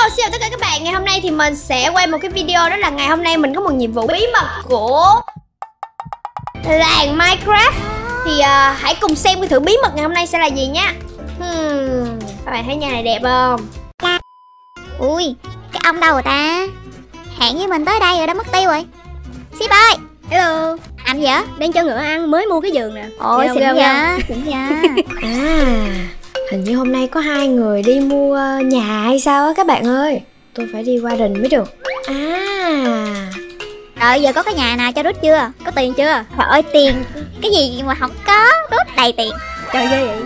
Hello, xin chào tất cả các bạn. Ngày hôm nay thì mình sẽ quay một cái video Đó là ngày hôm nay mình có một nhiệm vụ bí mật của Làng Minecraft. Thì uh, hãy cùng xem cái thử bí mật ngày hôm nay sẽ là gì nha. Hmm, Các bạn thấy nhà này đẹp không? Ui, cái ông đâu rồi ta? Hẹn với mình tới đây rồi đó mất tiêu rồi. Ship ơi! Hello. Anh vậy? Đang cho ngựa ăn, mới mua cái giường nè. Ôi xịn vậy, xịn À, hình như hôm nay có hai người đi mua nhà hay sao á các bạn ơi? Tôi phải đi qua đình mới được. À. Rồi giờ có cái nhà nào cho rút chưa? Có tiền chưa? Trời ơi tiền, cái gì mà không có, rút đầy tiền. Trời ghê vậy.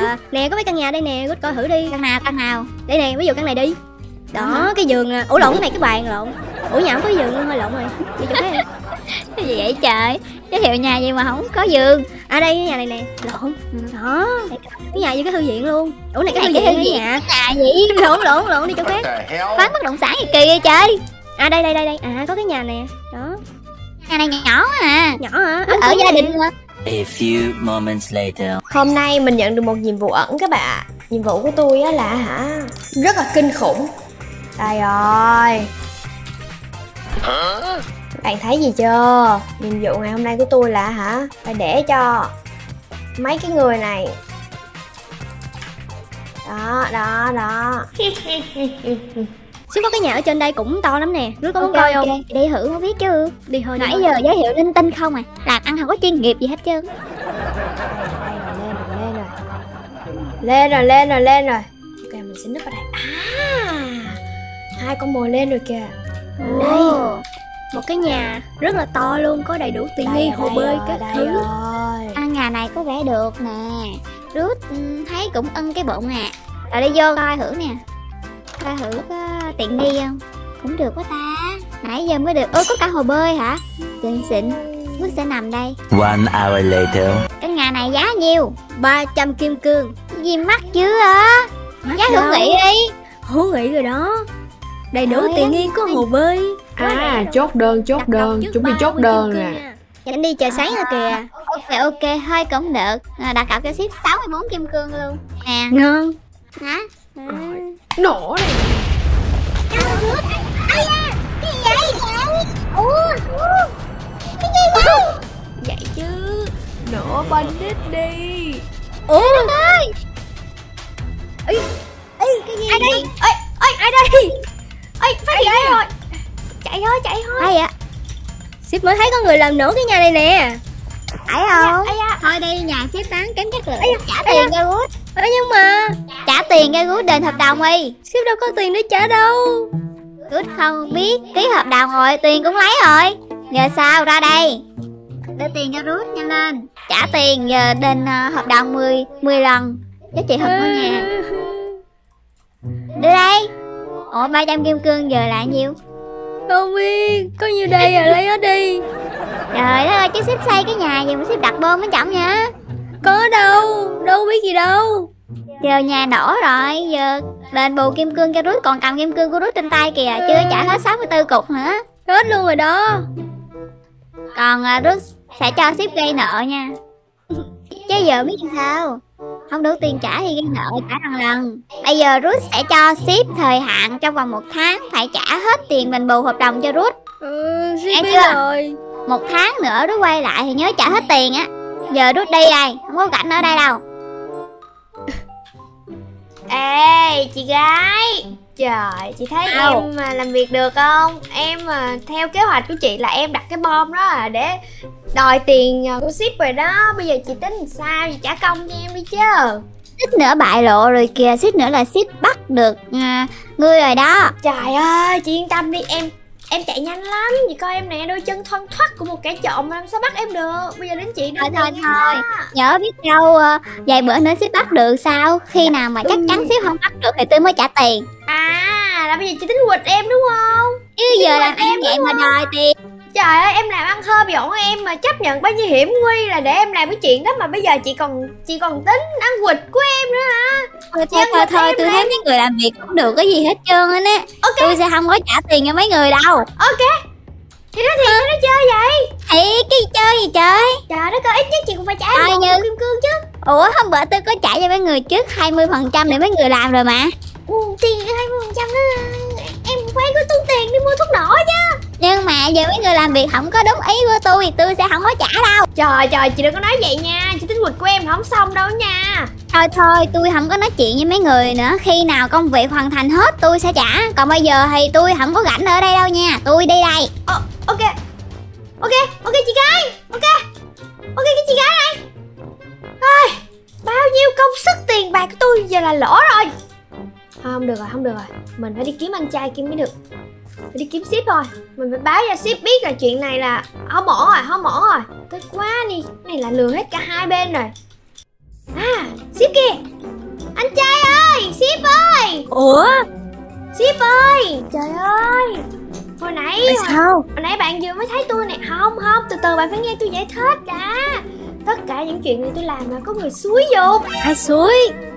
À, Nè có mấy căn nhà đây nè, rút coi thử đi. Căn nào, căn nào? Đây nè, ví dụ căn này đi. Đó, cái giường nè à. Ủa lộn cái này cái bàn lộn. Ủa nhà không có giường luôn, hơi lộn rồi. Đi chỗ khác. Cái gì vậy trời? Giới thiệu nhà gì mà không có giường? À đây cái nhà này nè. Lộn Đó Cái nhà như cái thư viện luôn. Ủa này cái thư Này viện cái cái thư nhà. Nhà gì? Lộn lộn lộn đi chỗ khác? Bán bất động sản gì kỳ vậy trời? À đây đây đây đây. À có cái nhà nè. Đó. Nhà này nhỏ à. Nhỏ hả? Ở Ấn gia đình mà A few moments later. Hôm nay mình nhận được một nhiệm vụ ẩn các bạn ạ. Nhiệm vụ của tôi á là hả? Rất là kinh khủng. Đây rồi Các bạn thấy gì chưa? Nhiệm vụ ngày hôm nay của tôi là hả? Phải để cho Mấy cái người này. Đó đó đó. Xíu có cái nhà ở trên đây cũng to lắm nè. Rước có muốn coi không? Đi thử không biết chứ. Đi đi Nãy giờ giới thiệu linh tinh không à? Làm ăn không có chuyên nghiệp gì hết trơn lên rồi, lên rồi, lên rồi Lên rồi, lên rồi Ok, mình sẽ núp vào đây. À Hai con mồi lên rồi kìa. Đây Một cái nhà rất là to luôn Có đầy đủ tiện nghi, hồ bơi, các thứ. À, nhà này có vẻ được nè. Rút ừ, thấy cũng ưng cái bụng à. Rồi đi vô coi thử nè. Coi thử có tiện nghi không? Cũng được quá ta. Nãy giờ mới được. Ơ có cả hồ bơi hả? Xịn xịn. Rút sẽ nằm đây. One hour later. Cái nhà này giá nhiêu? 300 kim cương. Gì mắc chứ á Giá hữu nghị đi. Hú nghĩ rồi đó. Đầy đủ tiện nghi có hồ bơi À chốt đơn chốt đơn chuẩn bị chốt đơn nè Nhanh đi chờ sáng rồi kìa. Ok ok hơi cũng được. À, Đặt cọc cho ship 64 kim cương luôn. Nè Ngon. Hả? Nổ này. Vậy? Chứ nổ bandit đi. Ủa? Ơi Ê, ê, cái gì Ai đây? Ê, ê, ai đây? Ê, phát hiện rồi Chạy thôi, chạy thôi. Ai vậy? Ship mới thấy có người làm nổ cái nhà này nè. Phải không? Ây da, Thôi đi nhà ship bán kém chất lượng da, Trả tiền da. cho Good Ê, nhưng mà Trả tiền cho Good đền hợp đồng đi. Ship đâu có tiền để trả đâu. Good không biết Ký hợp đồng rồi tiền cũng lấy rồi. Giờ sao ra đây. Đưa tiền cho Good nhanh lên. Trả tiền giờ đền ờ, hợp đồng 10 10 lần. Giá trị hợp ngôi nhà. Đưa đây. Ủa 300 kim cương giờ là nhiêu Không biết Có nhiêu đây à lấy nó đi. Trời ơi chứ ship xây cái nhà gì mà ship đặt bơm mới chậm nha Có đâu Đâu biết gì đâu. Giờ nhà nổ rồi Giờ đền bù kim cương cho Rút Còn cầm kim cương của Rút trên tay kìa Chưa trả hết 64 cục nữa. Hết luôn rồi đó. Còn uh, Rút sẽ cho ship gây nợ nha. Chứ giờ biết sao Không đủ tiền trả thì gây nợ trả lần lần. Bây giờ Rút sẽ cho ship thời hạn trong vòng một tháng Phải trả hết tiền đền bù hợp đồng cho Rút ừ, Ship chưa? rồi. Một tháng nữa Rút quay lại thì nhớ trả hết tiền á. Giờ Rút đi đây Không có cảnh ở đây đâu. Ê chị gái Trời chị thấy Sao? em mà làm việc được không? Em mà theo kế hoạch của chị là em đặt cái bom đó là để đòi tiền ờ, của ship rồi đó. Bây giờ chị tính làm sao chị trả công cho em đi chứ. Xích nữa bại lộ rồi kìa Xích nữa là ship bắt được à, Ngươi rồi đó. Trời ơi chị yên tâm đi em Em chạy nhanh lắm Chị coi em nè đôi chân thoăn thoắt của một kẻ trộm mà làm sao bắt em được. Bây giờ đến chị đưa Thôi, thôi, thôi. Nhớ biết đâu ờ, vài bữa nữa ship bắt được sao? Khi nào mà chắc chắn ship không bắt được thì tôi mới trả tiền. À là bây giờ chị tính quỵt em đúng không? Chứ giờ làm em vậy mà đòi tiền Trời ơi em làm ăn thơ bịọn em mà chấp nhận bao nhiêu hiểm nguy là để em làm cái chuyện đó mà bây giờ chị còn chị còn tính ăn quỵt của em nữa hả? Thôi thôi thôi, thôi em tôi đi. thấy mấy người làm việc không được cái gì hết trơn á nè. Tôi sẽ không có trả tiền cho mấy người đâu. Ok. Thì nói thiệt cho nó chơi vậy. Thì cái chơi gì trời? Trời đất ơi ít nhất chị cũng phải trả em một như- kim cương chứ. Ủa hôm bữa tôi có trả cho mấy người trước 20% để mấy người làm rồi mà. Ừ, Tiền hai mươi phần trăm nữa nãy giờ mấy người làm việc không có đúng ý của tôi tôi sẽ không có trả đâu. Trời trời chị đừng có nói vậy nha. Chị tính quỵt của em không xong đâu nha. Thôi thôi tôi không có nói chuyện với mấy người nữa. Khi nào công việc hoàn thành hết tôi sẽ trả. Còn bây giờ thì tôi không có rảnh ở đây đâu nha. Tôi đi đây. Ờ, ok. Ok, ok chị gái. Ok. Ok cái chị gái này. Ôi, Bao nhiêu công sức tiền bạc của tôi giờ là lỗ rồi. Không được rồi, không được rồi. Mình phải đi kiếm anh trai kia mới được Phải đi kiếm ship thôi. Mình phải báo cho ship biết là chuyện này là Không ổn rồi, không ổn rồi. Tức quá đi, cái này là lừa hết cả hai bên rồi. À, ship kia Anh trai ơi, ship ơi. Ủa? Ship ơi. Trời ơi. Hồi nãy tại sao? Hồi nãy bạn vừa mới thấy tôi nè. Không không. Từ từ bạn phải nghe tôi giải thích đã. Tất cả những chuyện này tôi làm là có người xúi dục ai suối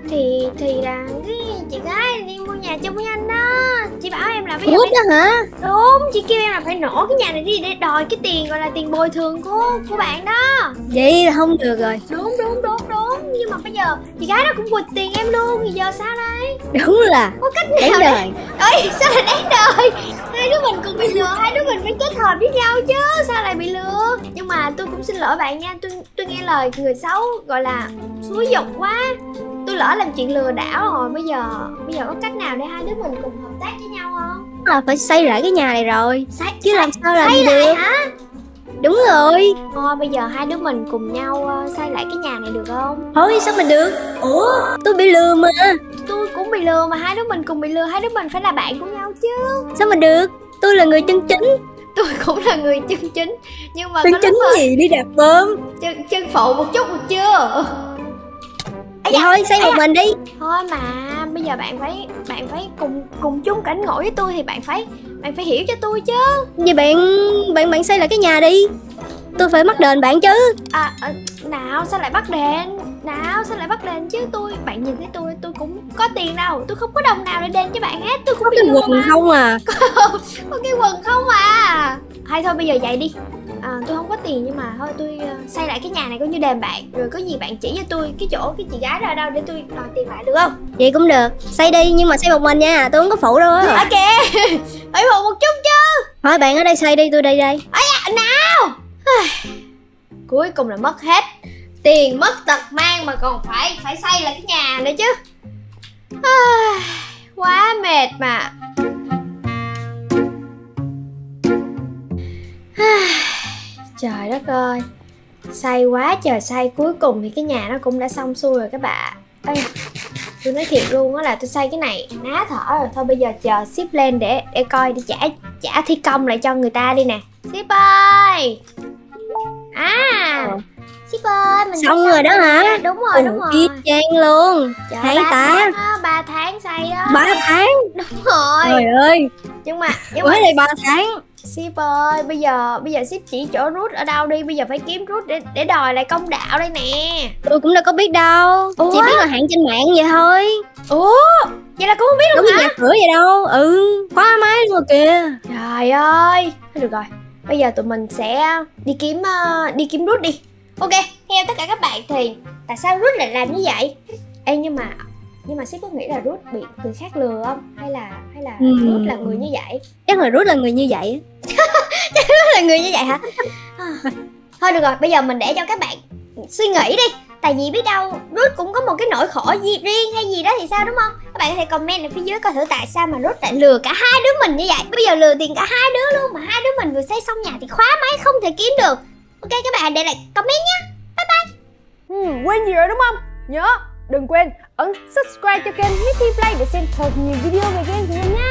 Thì thì là cái chị gái đi mua nhà chung với anh đó. Chị bảo em là bây giờ út phải, hả? Đúng chị kêu em là phải nổ cái nhà này đi để đòi cái tiền gọi là tiền bồi thường của của bạn đó. Vậy là không được rồi. Đúng đúng đúng đúng. Nhưng mà bây giờ chị gái đó cũng quỵt tiền em luôn Thì giờ sao đây? Đúng là Có cách đáng nào đời. Ơi sao lại đáng đời? Hai đứa mình cùng bị lừa Hai đứa mình phải kết hợp với nhau chứ Sao lại bị lừa? Nhưng mà tôi cũng xin lỗi bạn nha Tôi tôi nghe lời người xấu gọi là xúi dục quá Tôi lỡ làm chuyện lừa đảo rồi Bây giờ bây giờ có cách nào để hai đứa mình cùng hợp tác với nhau không? Là phải xây lại cái nhà này rồi. Xây, chứ làm sao làm xây được lại hả? Đúng rồi. Thôi bây giờ hai đứa mình cùng nhau ờ, xây lại cái nhà này được không? Thôi sao mình được? Ủa tôi bị lừa mà. Tôi cũng bị lừa mà hai đứa mình cùng bị lừa Hai đứa mình phải là bạn của nhau chứ. Sao mà được? Tôi là người chân chính. Tôi cũng là người chân chính Nhưng mà chân chính gì? Đi đạp bơm. Chân, chân phụ một chút được chưa vậy thôi xây một mình đi. Thôi mà bây giờ bạn phải bạn phải cùng cùng chung cảnh ngộ với tôi thì bạn phải bạn phải hiểu cho tôi chứ. Vậy bạn bạn bạn xây lại cái nhà đi. Tôi phải mắc đền bạn chứ. À, à nào sao lại bắt đền? Nào sao lại bắt đền chứ tôi bạn nhìn thấy tôi tôi cũng có tiền đâu. Tôi không có đồng nào để đền cho bạn hết tôi cũng có cái quần không à? Có cái quần không à? Hay thôi bây giờ vậy đi à, tôi không có tiền nhưng mà thôi tôi ờ, xây lại cái nhà này coi như đền bạn. Rồi có gì bạn chỉ cho tôi cái chỗ cái chị gái ra đâu để tôi đòi tiền lại được không? Vậy cũng được. Xây đi nhưng mà xây một mình nha tôi không có phụ đâu á. Ok. Phải phụ một chút chứ. Thôi bạn ở đây xây đi tôi đi đây. Ấy à, nào. Cuối cùng là mất hết. Tiền mất tật mang mà còn phải phải xây lại cái nhà nữa chứ. Quá mệt mà trời đất ơi. Xây quá trời xây cuối cùng thì cái nhà nó cũng đã xong xuôi rồi các bạn. Ê, tôi nói thiệt luôn á là tôi xây cái này ná thở rồi. Thôi bây giờ chờ ship lên để để coi để trả trả thi công lại cho người ta đi nè. Ship ơi! À ship ơi mình Xong rồi đó hả? đúng rồi đúng rồi. y chang luôn. Trời, thấy ba ta. tháng tháng xây đó. Ba tháng? Đúng rồi. Trời ơi. Nhưng mà nhưng mà mới đây ba tháng ship ơi bây giờ bây giờ ship chỉ chỗ rút ở đâu đi? Bây giờ phải kiếm rút để để đòi lại công đạo đây nè. Tôi cũng đâu có biết đâu. Ủa? chỉ biết là hạng trên mạng vậy thôi. Ủa? Vậy là cũng không biết luôn biết hả? nhà cửa vậy đâu. Ừ khóa máy luôn rồi kìa. Trời ơi! Thôi được rồi. Bây giờ tụi mình sẽ đi kiếm ờ, đi kiếm rút đi. Ok theo tất cả các bạn thì tại sao rút lại làm như vậy? Ê nhưng mà nhưng mà sếp có nghĩ là rút bị người khác lừa không? Hay là hay là Ừ. rút là người như vậy? Chắc là rút là người như vậy rút là người như vậy hả? À, thôi được rồi bây giờ mình để cho các bạn suy nghĩ đi. Tại vì biết đâu rút cũng có một cái nỗi khổ gì riêng hay gì đó thì sao đúng không? Các bạn có thể comment ở phía dưới coi thử tại sao mà rút lại lừa cả hai đứa mình như vậy. Bây giờ lừa tiền cả hai đứa luôn mà hai đứa mình vừa xây xong nhà thì khóa máy không thể kiếm được. Ok các bạn để lại comment nhé. Ừ, quên gì rồi đúng không? Nhớ đừng quên ấn subscribe cho kênh Mitty Play để xem thật nhiều video về game của mình nha